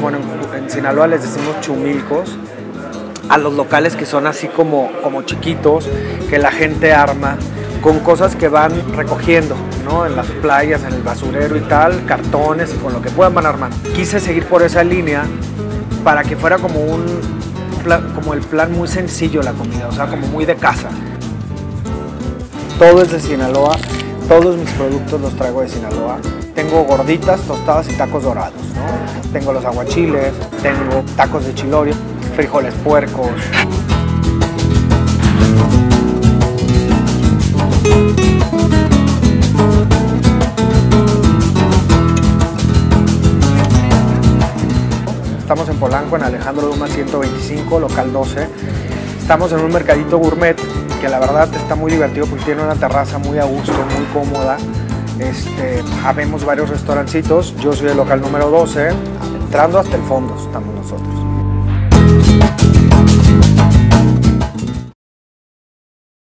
Bueno, en, Sinaloa les decimos chumilcos a los locales que son así como, como chiquitos, que la gente arma con cosas que van recogiendo, ¿no? En las playas, en el basurero y tal, cartones y con lo que puedan van armando. Quise seguir por esa línea para que fuera como un como el plan muy sencillo la comida, o sea, como muy de casa. Todo es de Sinaloa, todos mis productos los traigo de Sinaloa. Tengo gorditas, tostadas y tacos dorados. Tengo los aguachiles, tengo tacos de chilorio, frijoles puercos. Estamos en Polanco, en Alejandro Dumas 125, local 12. Estamos en un mercadito gourmet que la verdad está muy divertido porque tiene una terraza muy a gusto, muy cómoda. Este, habemos varios restaurancitos. Yo soy el local número 12. Entrando hasta el fondo estamos nosotros.